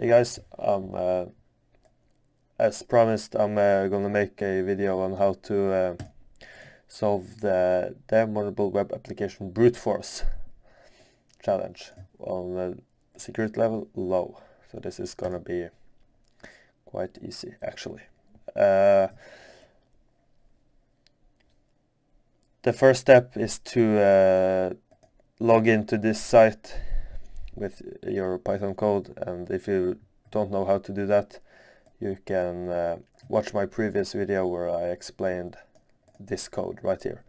Hey guys, uh, as promised I'm uh, gonna make a video on how to uh, solve the vulnerable web application brute force challenge on the security level low. So this is gonna be quite easy actually. Uh, the first step is to uh, log into this site with your Python code and if you don't know how to do that you can uh, watch my previous video where I explained this code right here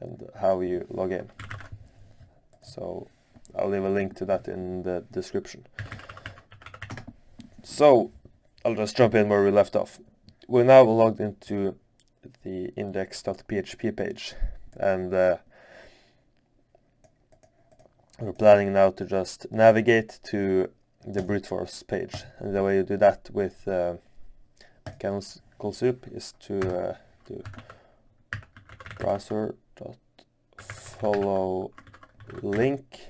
and how you log in. So I'll leave a link to that in the description. So I'll just jump in where we left off. We're now logged into the index.php page and uh, we're planning now to just navigate to the brute force page. And the way you do that with uh, soup is to uh, do browser dot follow link.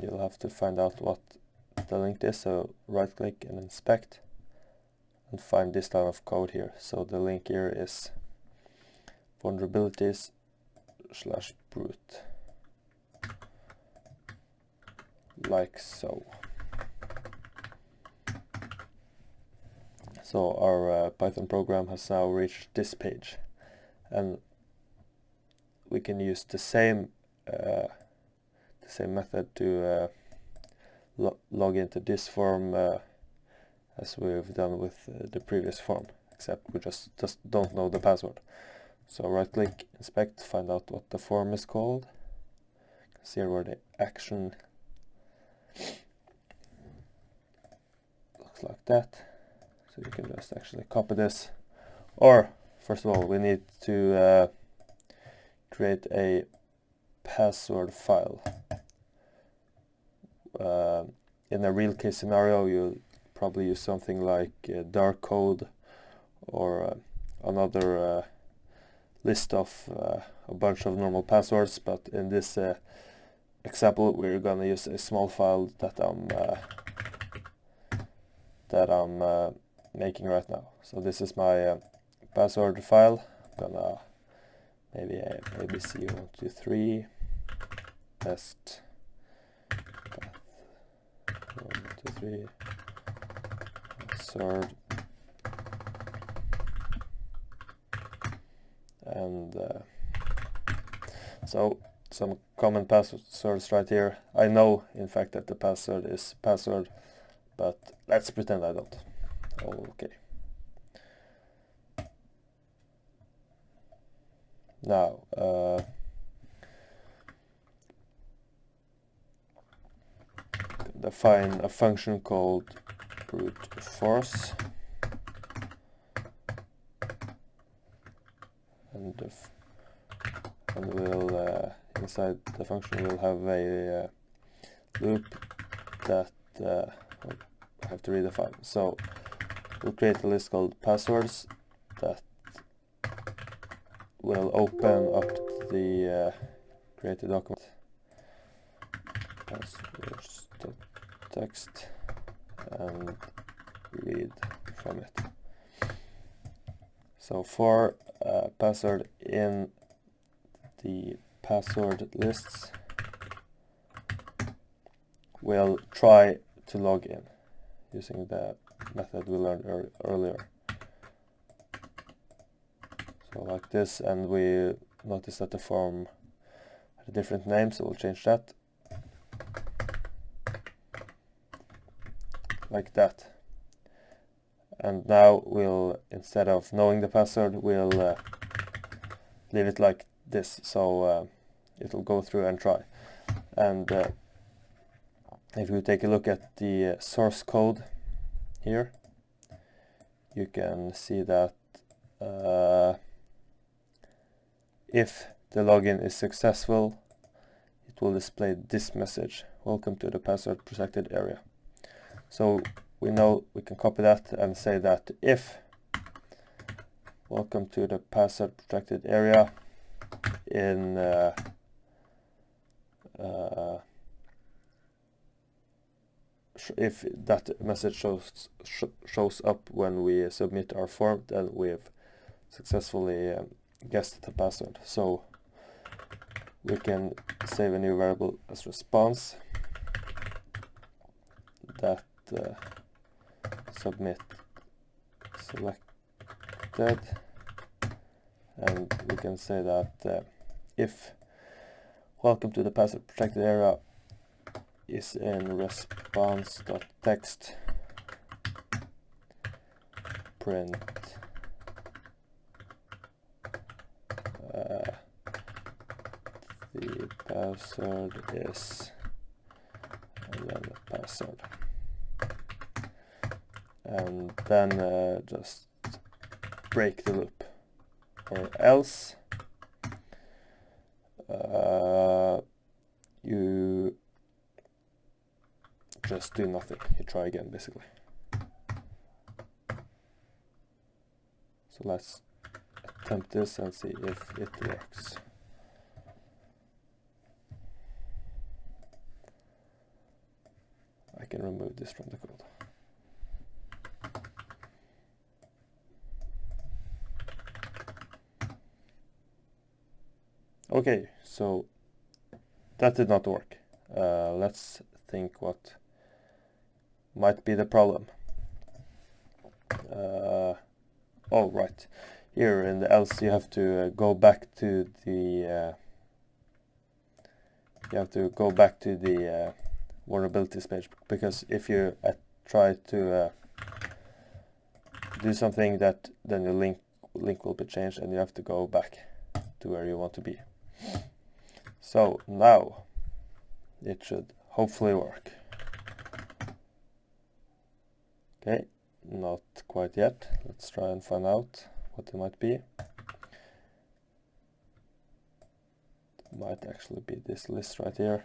You'll have to find out what the link is so right click and inspect and find this line of code here. So the link here is vulnerabilities slash brute like so. So our uh, Python program has now reached this page and we can use the same uh, the same method to uh, lo log into this form uh, as we've done with uh, the previous form except we just just don't know the password. So right click inspect find out what the form is called. See where the action like that. So you can just actually copy this. Or first of all we need to uh, create a password file. Uh, in a real case scenario you'll probably use something like uh, dark code or uh, another uh, list of uh, a bunch of normal passwords. But in this example we're gonna use a small file that I'm that I'm uh, making right now. So this is my uh, password file. I'm gonna maybe a abc123 test path. 123 password. And uh, so some common passwords right here. I know in fact that the password is password but let's pretend I don't. Okay. Now uh, define a function called brute force and, and we'll uh, inside the function we'll have a uh, loop that uh, I have to read the file. so we'll create a list called passwords that will open up the uh, created document passwords text and read from it. So for uh, password in the password lists, we'll try to log in using the method we learned er earlier. So like this, and we notice that the form had a different name, so we'll change that. Like that. And now we'll, instead of knowing the password, we'll uh, leave it like this, so uh, it'll go through and try. And uh, if you take a look at the source code here, you can see that uh, if the login is successful, it will display this message, welcome to the password protected area. So we know we can copy that and say that if welcome to the password protected area in uh, uh, if that message shows sh shows up when we submit our form then we've successfully um, guessed the password. So we can save a new variable as response that uh, submit selected. And we can say that uh, if welcome to the password protected area is in response.text print uh, the password is and then the password. And then uh, just break the loop. Or else uh, you just do nothing you try again basically. So let's attempt this and see if it works. I can remove this from the code. Okay, so that did not work. Uh, let's think what might be the problem. Uh, oh, right. Here in the else you have to uh, go back to the uh, you have to go back to the uh, vulnerabilities page because if you uh, try to do something that then the link link will be changed and you have to go back to where you want to be. So now it should hopefully work. Okay, not quite yet. Let's try and find out what it might be. It might actually be this list right here.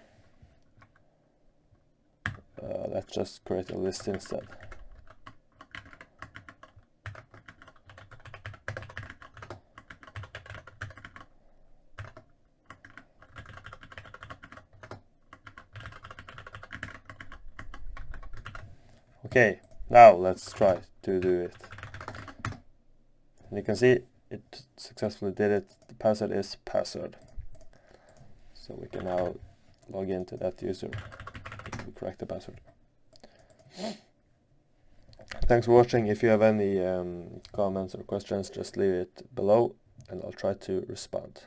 Uh, let's just create a list instead. Okay, now let's try to do it. And you can see it successfully did it. The password is password. So we can now log into that user to correct the password. Thanks for watching. If you have any um, comments or questions, just leave it below and I'll try to respond.